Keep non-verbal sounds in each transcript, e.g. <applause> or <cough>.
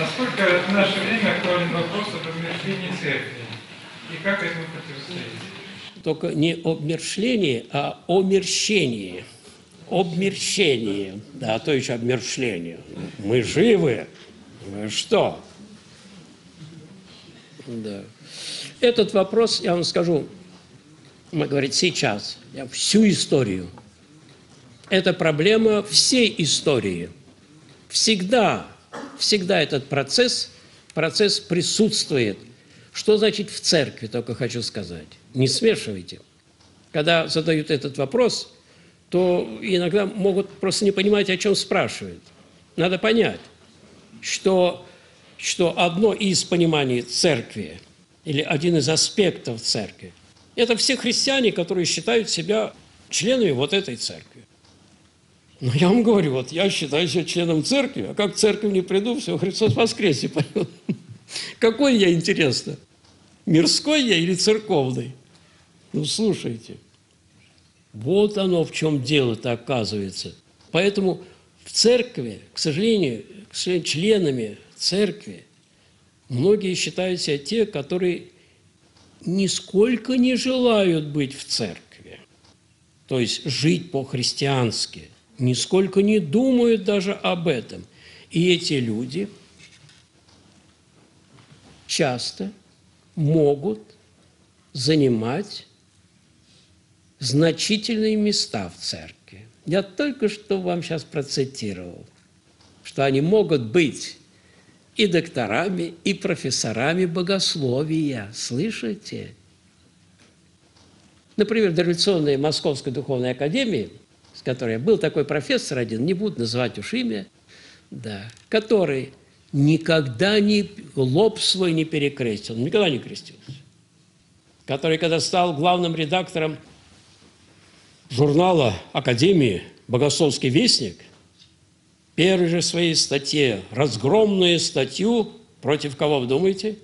насколько в наше время актуален вопрос об обмерщении церкви? И как этому противостоять? Только не обмершлении, а омерщении. Обмерщение. Да, а то еще обмершление. Мы живы. Вы что? Да. Этот вопрос, я вам скажу, мы говорим сейчас, я всю историю. Это проблема всей истории. Всегда, всегда этот процесс, процесс присутствует. Что значит в церкви, только хочу сказать. Не смешивайте. Когда задают этот вопрос, то иногда могут просто не понимать, о чем спрашивают. Надо понять, что, что одно из пониманий церкви или один из аспектов церкви – это все христиане, которые считают себя членами вот этой церкви. Но я вам говорю, вот я считаю себя членом церкви, а как в церковь не приду, все, Христос воскресе. <laughs> Какой я, интересно? Мирской я или церковный? Ну, слушайте. Вот оно в чем дело-то оказывается. Поэтому в церкви, к сожалению, к сожалению, членами церкви многие считают себя те, которые нисколько не желают быть в церкви. То есть жить по-христиански. Нисколько не думают даже об этом. И эти люди часто могут занимать значительные места в церкви. Я только что вам сейчас процитировал, что они могут быть и докторами, и профессорами богословия. Слышите? Например, дореволюционной Московской духовной академии, с которой был такой профессор один, не буду называть уж имя, да, который никогда не лоб свой не перекрестил, никогда не крестился. Который, когда стал главным редактором журнала Академии «Богословский вестник», первой же своей статье, разгромную статью против кого, вы думаете?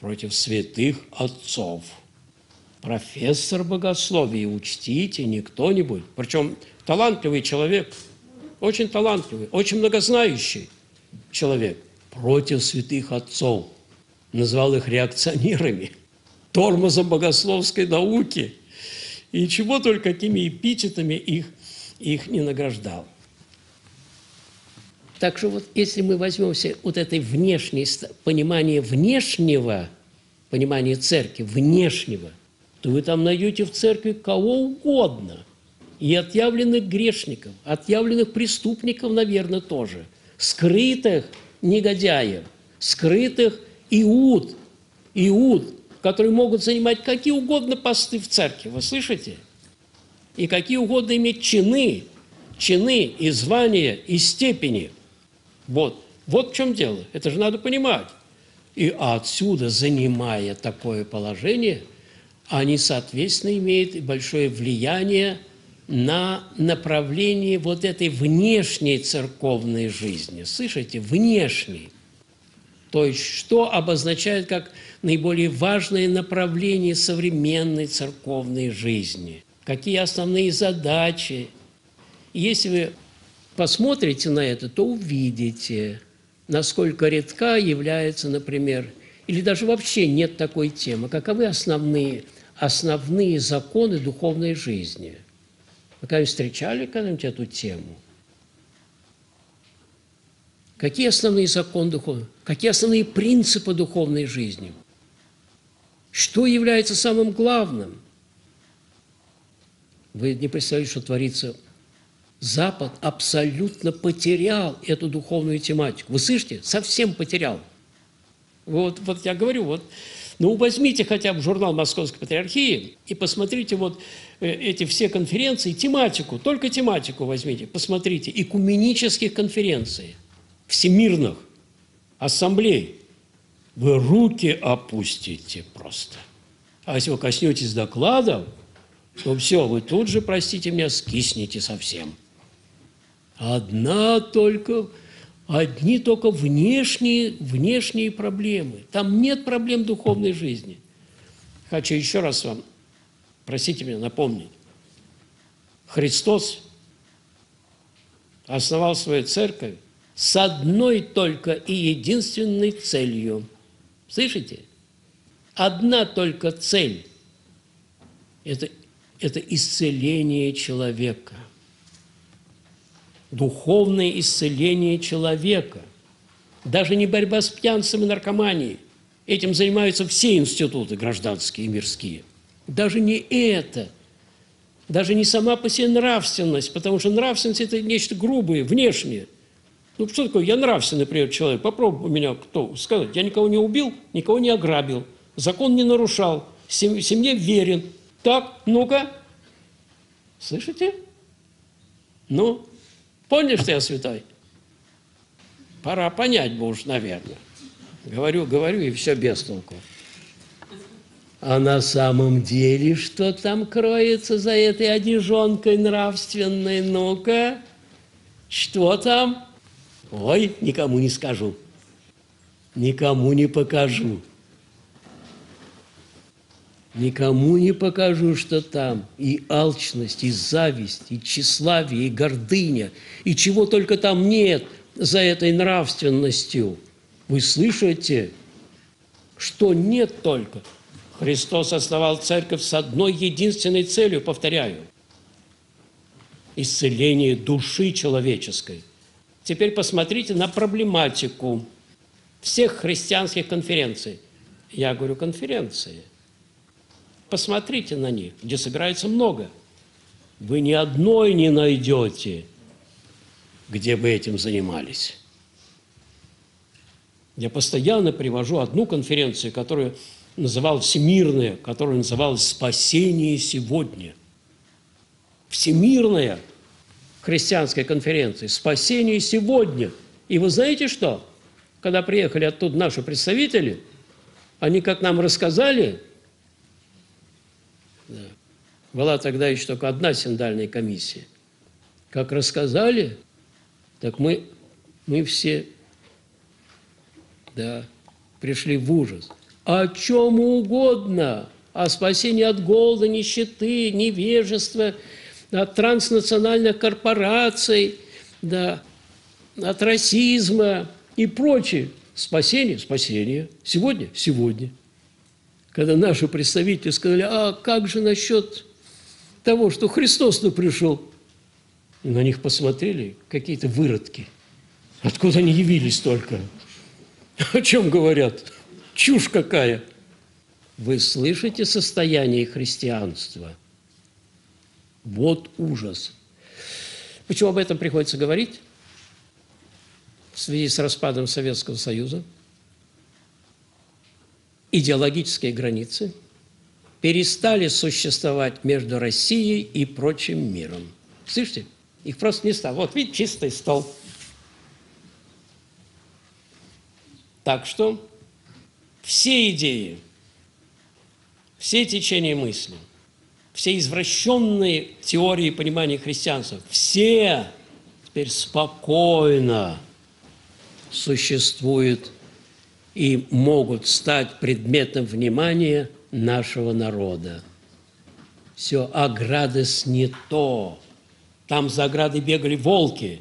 Против святых отцов. Профессор богословия, учтите, не кто-нибудь. Причем талантливый человек, очень талантливый, очень многознающий человек против святых отцов. Назвал их реакционерами, <laughs> тормозом богословской науки – и чего только какими эпитетами их, их не награждал. Так что вот если мы возьмем все вот это внешнее понимание внешнего, понимание церкви, внешнего, то вы там найдете в церкви кого угодно. И отъявленных грешников, отъявленных преступников, наверное, тоже. Скрытых негодяев, скрытых иуд, иуд, которые могут занимать какие угодно посты в церкви, вы слышите? И какие угодно иметь чины, чины и звания, и степени. Вот, вот в чем дело. Это же надо понимать. И отсюда, занимая такое положение, они, соответственно, имеют большое влияние на направление вот этой внешней церковной жизни. Слышите? Внешней. То есть, что обозначает как наиболее важные направления современной церковной жизни, какие основные задачи. Если вы посмотрите на это, то увидите, насколько редка является, например, или даже вообще нет такой темы, каковы основные, основные законы духовной жизни. Вы когда встречали когда-нибудь эту тему? Какие основные законы духовной? Какие основные принципы духовной жизни? Что является самым главным? Вы не представляете, что творится. Запад абсолютно потерял эту духовную тематику. Вы слышите? Совсем потерял. Вот, вот я говорю, вот, ну возьмите хотя бы журнал Московской Патриархии и посмотрите вот э, эти все конференции, тематику, только тематику возьмите, посмотрите, экуменических конференций, всемирных, ассамблей вы руки опустите просто. А если вы коснетесь докладов, то все, вы тут же, простите меня, скиснете совсем. Одна только, одни только внешние, внешние проблемы. Там нет проблем духовной жизни. Хочу еще раз вам, простите меня, напомнить. Христос основал свою церковь с одной только и единственной целью. Слышите? Одна только цель – это, это исцеление человека. Духовное исцеление человека. Даже не борьба с пьянством и наркоманией. Этим занимаются все институты гражданские и мирские. Даже не это. Даже не сама по себе нравственность, потому что нравственность – это нечто грубое, внешнее. Ну, что такое? Я нравственный, например, человек. Попробуй меня кто сказать. Я никого не убил, никого не ограбил, закон не нарушал, семье верен. Так, ну-ка. Слышите? Ну, поняли, что я святой? Пора понять бы уж, наверное. Говорю, говорю, и все без толку. А на самом деле, что там кроется за этой одежонкой нравственной? Ну-ка, что там? Ой, никому не скажу. Никому не покажу. Никому не покажу, что там и алчность, и зависть, и тщеславие, и гордыня, и чего только там нет за этой нравственностью. Вы слышите, что нет только – Христос основал церковь с одной единственной целью, повторяю, исцеление души человеческой. Теперь посмотрите на проблематику всех христианских конференций. Я говорю конференции. Посмотрите на них, где собирается много. Вы ни одной не найдете, где бы этим занимались. Я постоянно привожу одну конференцию, которую называл всемирное, которое называлось «Спасение сегодня». Всемирная христианская конференция «Спасение сегодня». И вы знаете что? Когда приехали оттуда наши представители, они, как нам рассказали, да, была тогда еще только одна синдальная комиссия, как рассказали, так мы, мы все да, пришли в ужас о чем угодно, о спасении от голода, нищеты, невежества, от транснациональных корпораций, да, от расизма и прочее. Спасение, спасение. Сегодня, сегодня. Когда наши представители сказали, а как же насчет того, что Христос-то пришел? И на них посмотрели какие-то выродки. Откуда они явились только? О чем говорят? Чушь какая! Вы слышите состояние христианства? Вот ужас. Почему об этом приходится говорить? В связи с распадом Советского Союза идеологические границы перестали существовать между Россией и прочим миром. Слышите? Их просто не стало. Вот видите, чистый стол. Так что все идеи, все течения мысли, все извращенные теории понимания христианства, все теперь спокойно существуют и могут стать предметом внимания нашего народа. Все, ограды не то. Там за ограды бегали волки.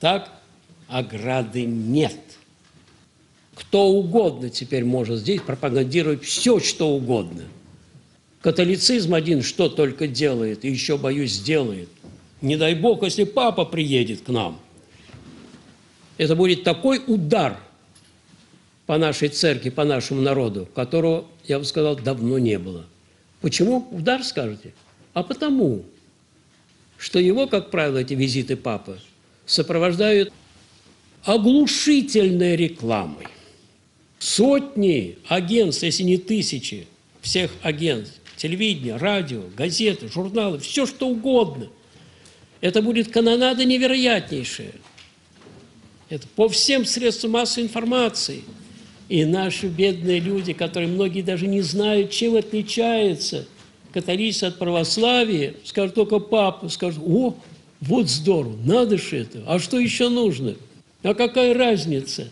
Так, ограды нет – кто угодно теперь может здесь пропагандировать все, что угодно. Католицизм один что только делает, и еще, боюсь, сделает. Не дай бог, если папа приедет к нам. Это будет такой удар по нашей церкви, по нашему народу, которого, я бы сказал, давно не было. Почему удар, скажете? А потому, что его, как правило, эти визиты папы сопровождают оглушительной рекламой. Сотни агентств, если не тысячи, всех агентств, телевидение, радио, газеты, журналы, все что угодно. Это будет канонада невероятнейшая. Это по всем средствам массовой информации. И наши бедные люди, которые многие даже не знают, чем отличается католичество от православия, скажут только папа, скажут, о, вот здорово, надо же это, а что еще нужно? А какая разница?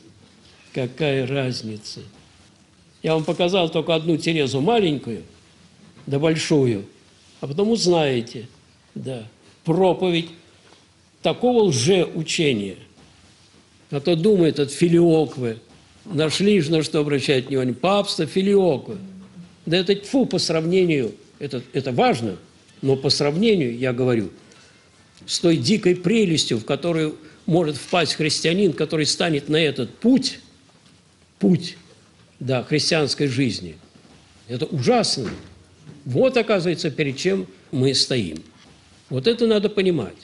Какая разница? Я вам показал только одну Терезу маленькую, да большую, а потом узнаете, да, проповедь такого лжеучения, А то думает от филиоквы. Нашли же на что обращать внимание. Папство, филиоквы. Да это фу по сравнению, это, это важно, но по сравнению, я говорю, с той дикой прелестью, в которую может впасть христианин, который станет на этот путь, путь, да, христианской жизни. Это ужасно. Вот, оказывается, перед чем мы стоим. Вот это надо понимать.